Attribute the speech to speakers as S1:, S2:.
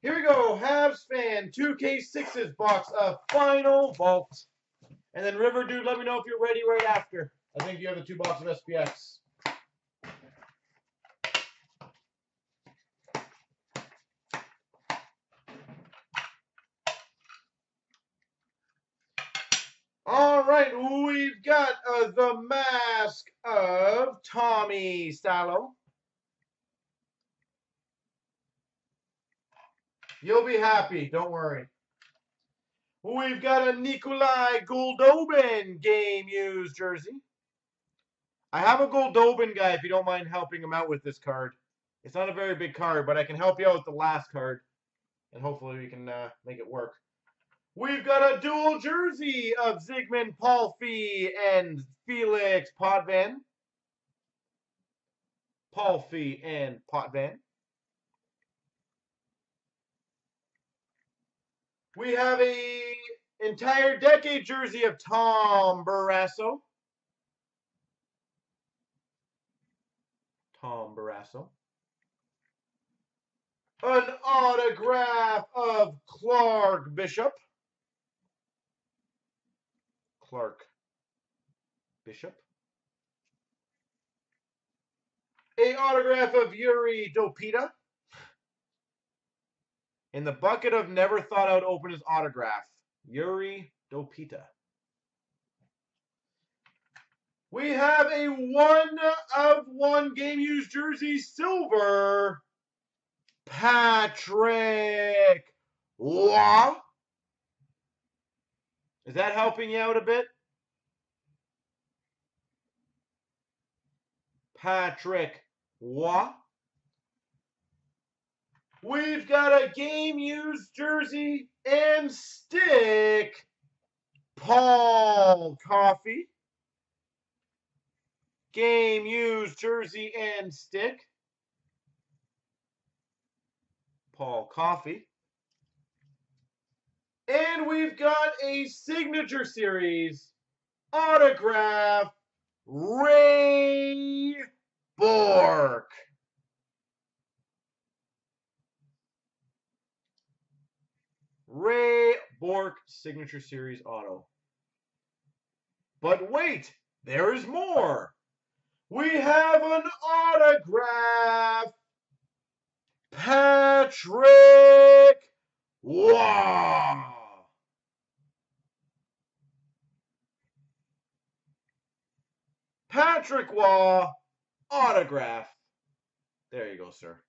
S1: Here we go. Habs fan 2K6's box of final vault. And then River Dude, let me know if you're ready right after. I think you have the two boxes of SPX. All right, we've got uh, the mask of Tommy Salo. You'll be happy, don't worry. We've got a Nikolai Goldobin game used jersey. I have a Goldobin guy if you don't mind helping him out with this card. It's not a very big card, but I can help you out with the last card. And hopefully we can uh, make it work. We've got a dual jersey of Zigmund Palffy and Felix Potvin. Palffy and Potvin. We have a entire decade jersey of Tom Barrasso. Tom Barrasso. An autograph of Clark Bishop. Clark Bishop. A autograph of Yuri Dopita. In the bucket of never thought out open his autograph. Yuri Dopita. We have a one of one game used jersey silver. Patrick Roy. Is that helping you out a bit? Patrick Roy. We've got a game used jersey and stick. Paul Coffey. Game used jersey and stick. Paul Coffey. And we've got a signature series autograph Ray Bourque. Bourque signature series auto. But wait, there is more. We have an autograph. Patrick Roy. Patrick Roy autograph. There you go, sir.